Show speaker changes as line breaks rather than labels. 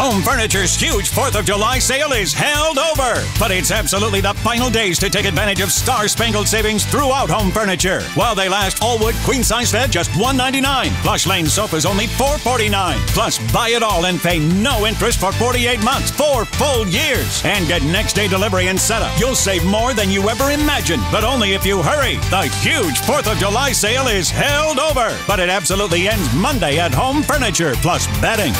Home Furniture's huge 4th of July sale is held over, but it's absolutely the final days to take advantage of star spangled savings throughout Home Furniture. While they last, all wood queen size bed just $199. Plush lane sofas only $449. Plus, buy it all and pay no interest for 48 months, four full years, and get next day delivery and setup. You'll save more than you ever imagined, but only if you hurry. The huge 4th of July sale is held over, but it absolutely ends Monday at Home Furniture plus bedding.